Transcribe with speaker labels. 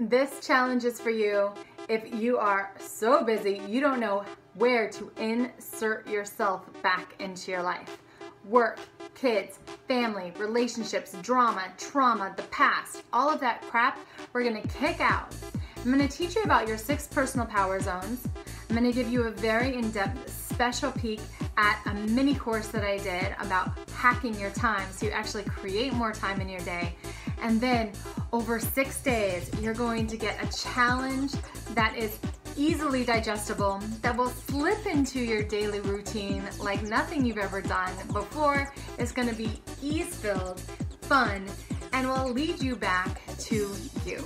Speaker 1: This challenge is for you if you are so busy you don't know where to insert yourself back into your life. Work, kids, family, relationships, drama, trauma, the past, all of that crap we're gonna kick out. I'm gonna teach you about your six personal power zones. I'm gonna give you a very in-depth special peek at a mini course that I did about hacking your time so you actually create more time in your day. And then over six days, you're going to get a challenge that is easily digestible, that will slip into your daily routine like nothing you've ever done before. It's gonna be ease-filled, fun, and will lead you back to you.